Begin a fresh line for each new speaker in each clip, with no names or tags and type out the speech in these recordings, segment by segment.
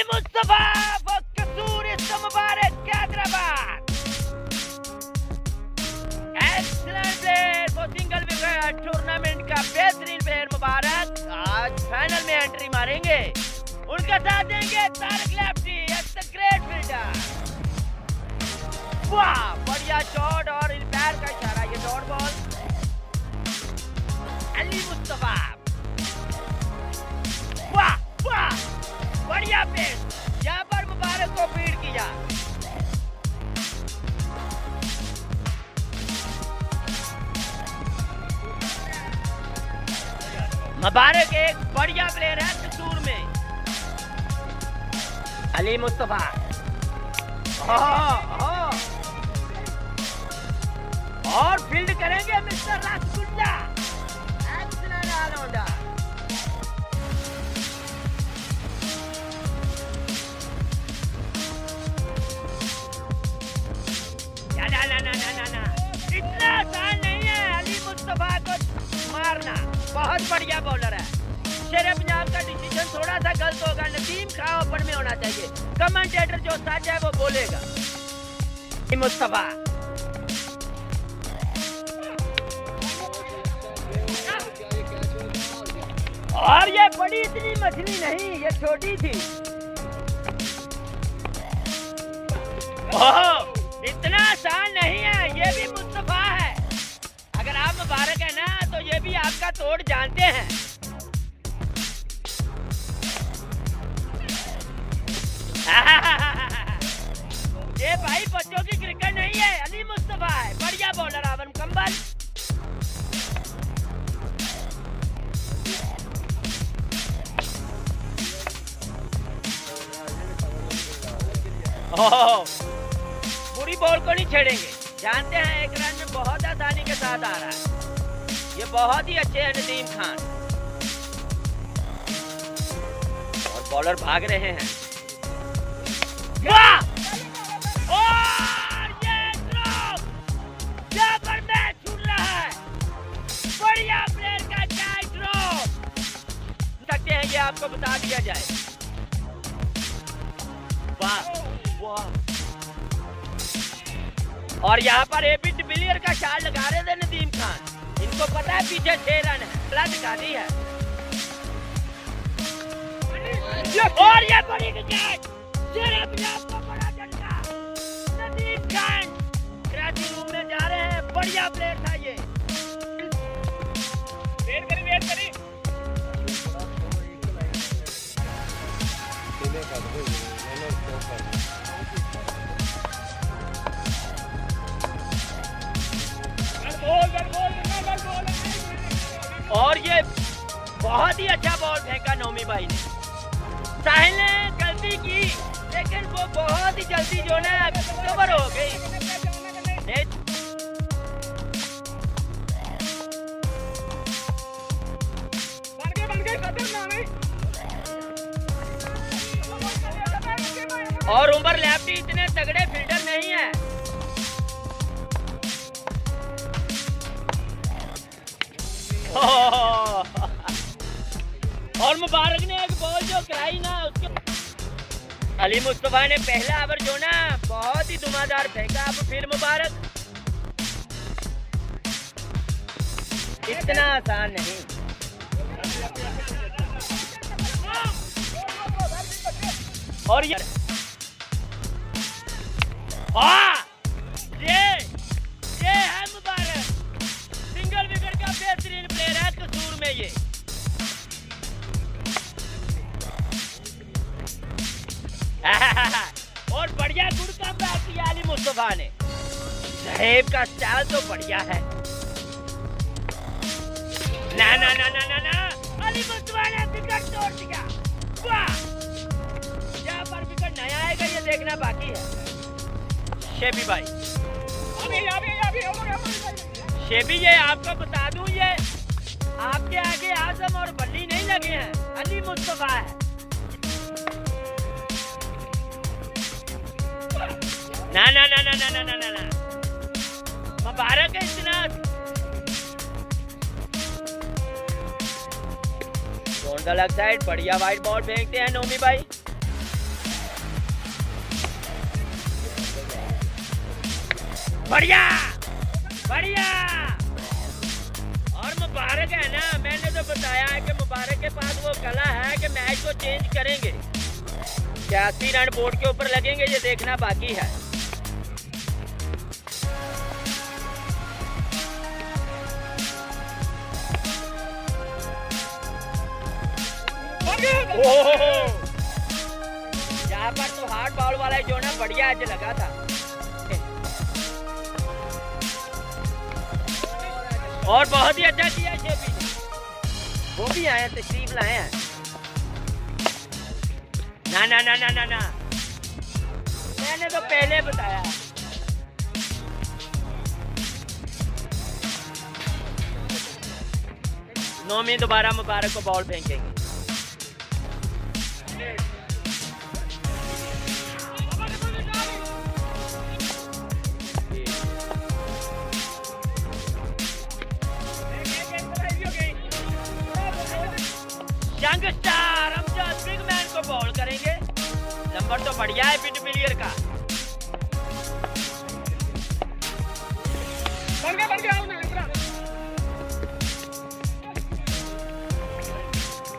Ali Mustafa for Kasur Mubarak Hyderabad excellent player for single wicket tournament का बेहतरीन player मुबारक। आज final में entry मारेंगे। उनका साथ देंगे Tarak lefty the great fielder वाह, बढ़िया शॉट और इस पैर का इशारा, ये डॉट बॉल अली मुस्तफ़ा। पर मुबारक को फ़ीड किया मुबारक एक बढ़िया प्लेयर है कसूर में। अली मुस्तफ़ा। और फ़ील्ड करेंगे मिस्टर राजकुंडा ऑलराउंडर आसान नहीं है, अली मुस्तफ़ा को मारना। बहुत बढ़िया बॉलर है। शेर पंजाब का डिसीज़न थोड़ा सा गलत होगा नदीम खां ओपन में होना चाहिए। कमेंटेटर जो सच है, वो बोलेगा। मुस्तफ़ा। और ये बड़ी इतनी मछली नहीं, ये छोटी थी। इतना आसान नहीं है, ये भी मुबारक है ना तो ये भी आपका तोड़ जानते हैं। ये भाई बच्चों की क्रिकेट नहीं है, अली मुस्तफ़ा है। बढ़िया बॉलर आवन कंबल। पूरी बॉल को नहीं छेड़ेंगे। जानते हैं, एक रन में बहुत आसानी के साथ आ रहा है। ये बहुत ही अच्छे हैं नदीम खान। और बॉलर भाग रहे हैं। हैं। ये आपको बता दिया जाए। वाह वाह। और यहाँ पर एबी डिविलियर का शाल लगा रहे थे नदीम खान। इनको पता है पीछे छह रन प्लस दिखानी है। और ये बड़ी विकेट। जा रहे हैं। बढ़िया प्लेयर था ये। वेट करी वेट करी और उमर लेफ्टी इतने तगड़े फील्डर नहीं है। और मुबारक ने एक बॉल जो कराई ना, उसके अली मुस्तफ़ा ने पहला ओवर जो ना, बहुत ही धुआंधार फेंका अब फिर मुबारक। इतना आसान नहीं। और ये हाँ! ये ये है मुबारक। सिंगल विकेट का बेहतरीन प्लेयर है कसूर में ये। और बढ़िया गुड़ का बैट किया अली मुस्तफ़ा ने। जहेब का स्टाइल तो बढ़िया है। ना ना ना ना ना ना। अली मुस्तफ़ा ने विकेट तोड़ दिया। वाह! नया आएगा ये देखना बाकी है। शेबी भाई। शेबी ये आपको बता दूँ ये आपके आगे आज़म और बल्ली नहीं लगे हैं अली मुस्तफ़ा है। ना ना ना ना ना ना ना ना ना। मुबारक है इतना। ऑन द लेग साइड बढ़िया वाइट बॉल फेंकते हैं नोमी भाई। बढ़िया बढ़िया। और मुबारक है ना, मैंने तो बताया है कि मुबारक के पास वो कला है कि मैच को चेंज करेंगे। छियासी रन बोर्ड के ऊपर लगेंगे, ये देखना बाकी है। यहाँ पर तो हार्ड बॉल वाला जो ना बढ़िया आज लगा था। और बहुत ही अच्छा किया वो भी आए हैं तशरीफ़ लाए हैं। ना ना ना ना ना ना। मैंने तो पहले बताया। नौ में दोबारा मुबारक को बॉल फेंकेंगे। Young star Amjad big man को बॉल करेंगे। नंबर तो बढ़िया है बिट बिलियर का।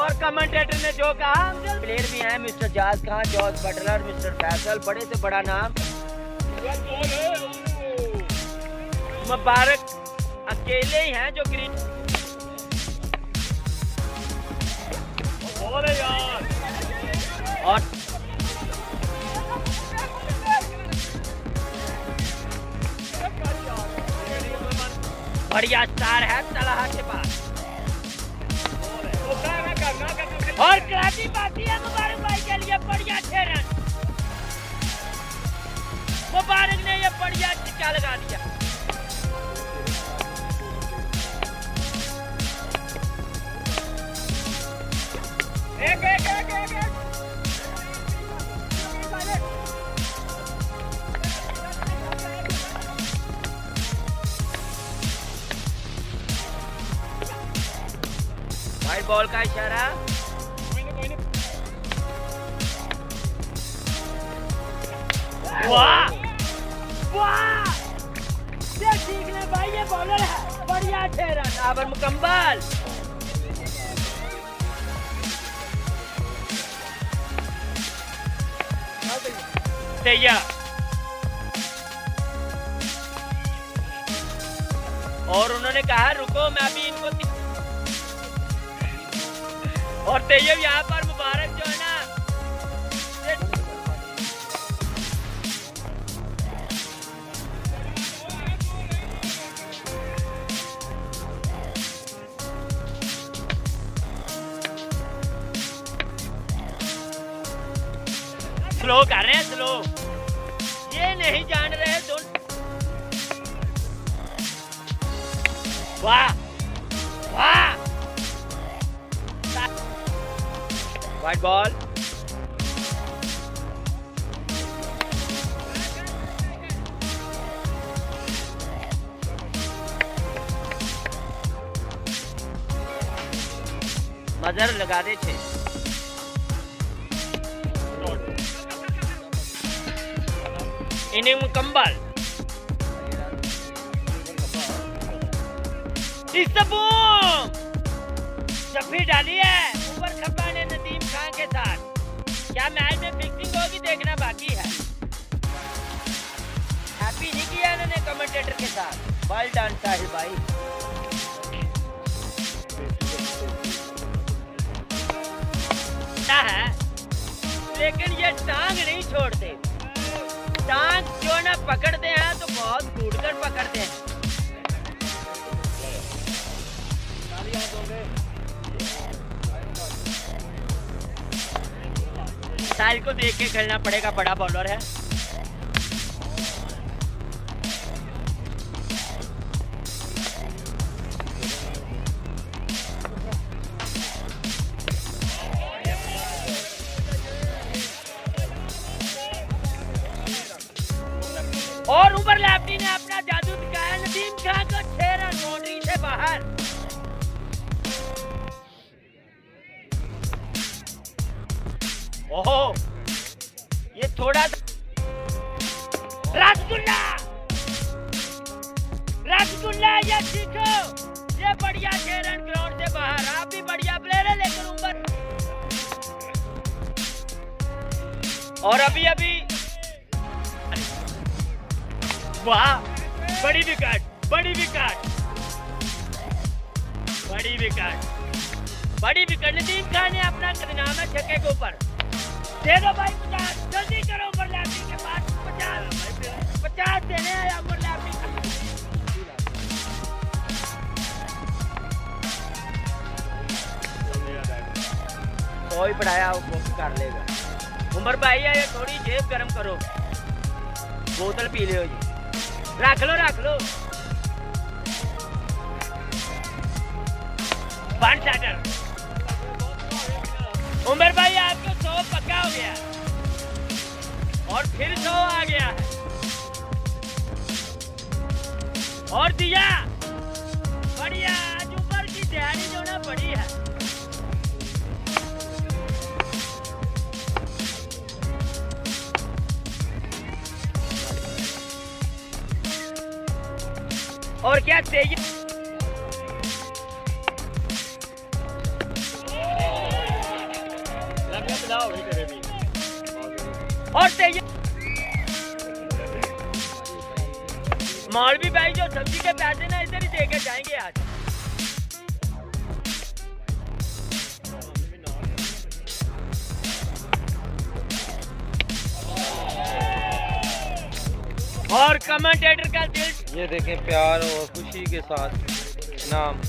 और कमेंटेटर ने जो कहा प्लेयर भी हैं mister Jaz Khan George Buttler mister Faisal बड़े से बड़ा नाम। मुबारक, अकेले ही हैं जो ग्रीन और बढ़िया स्टार है तलहा के पास। और कराची पाती है मुबारक भाई के लिए, बढ़िया छह मुबारक ने ये बढ़िया टिक्का लगा दिया बॉल का इशारा। वाह! वाह! ये ठीक है भाई, ये बॉलर है। बढ़िया छह रन, आवर मुकम्मल। तैया और उन्होंने कहा, रुको, मैं अभी और तैयब यहाँ पर मुबारक जो है ना। स्लो कर रहे बॉल। मजर लगा दे छे इनिंग मुकम्मल। जफी क्या मैच में फिक्सिंग होगी देखना बाकी है। हैप्पी नहीं किया इन्होंने कमेंटेटर के साथ। वेल डन साहिल भाई। ना है। लेकिन ये टांग नहीं छोड़ते। टांग जो ना पकड़ते हैं तो बहुत साहिल को देख के खेलना पड़ेगा बड़ा बॉलर है। और उमर लैपटी ने अपना थोड़ा रसगुल्ला! रसगुल्ला, ये सीखो। ये बढ़िया शेरन ग्राउंड से बाहर आप भी बढ़िया प्लेयर है, लेकिन उम्र और अभी अभी। वाह, बड़ी विकेट बड़ी विकेट। बड़ी विकेट। बड़ी विकेट। नदीम खान ने अपना कदनामा छक्के के ऊपर। दे दो भाई पचास। जल्दी करो ऊपर लैपी के पास। पचास। पचास देने ऊपर लैपी सौ ही पढ़ाया वो कर लेगा। उमर भाई ये थोड़ी जेब गर्म करो। बोतल पी लो जी। रख लो रख लो। वन सेटर उमर भाई आपको सौ पक्का हो गया। और फिर सौ आ गया है। और दिया। बढ़िया, आज ऊपर की तैयारी जो ना बड़ी है। और क्या चाहिए? और चाहिए मौलवी भाई जो सब्ज़ी के पैसे ना इधर ही देकर जाएँगे आज और कमेंटेटर का दिल
ये देखें प्यार और खुशी के साथ। नाम।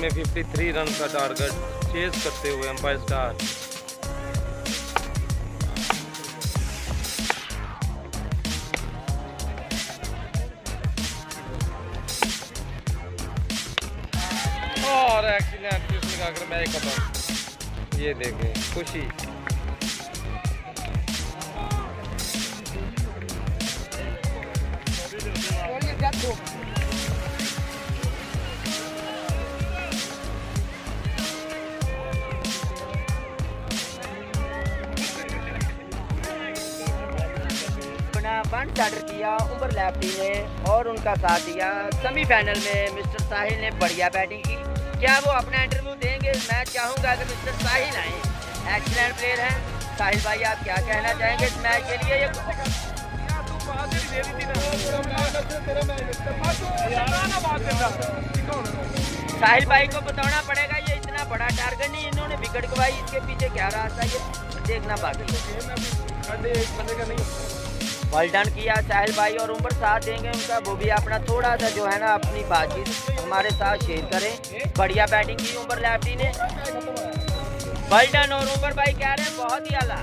में 53 रन का टारगेट चेज करते हुए अंपायर स्टार और एक्सीडेंट ट्विस्ट लगाकर मैं एक ये देखें, खुशी।
वन स्टार्टर किया, उमर लैपटी ने और उनका साथ दिया। सेमीफाइनल में मिस्टर साहिल ने बढ़िया बैटिंग की। क्या वो अपना इंटरव्यू देंगे? मैं चाहूँगा कि मिस्टर साहिल आए। एक्सीलेंट प्लेयर हैं। साहिल भाई, आप क्या कहना चाहेंगे इस मैच के लिए? साहिल भाई को बताना पड़ेगा, ये इतना बड़ा टारगेट नहीं इन्होंने विकेट गवाई। इसके पीछे क्या था ये देखना बाकी वेल किया, साहिल भाई और उम्र साथ देंगे उनका, वो भी अपना थोड़ा सा जो है ना अपनी बातचीत हमारे साथ शेयर करें। बढ़िया बैटिंग की उम्र लैपटी ने। वेल और उम्र भाई कह रहे हैं, बहुत ही और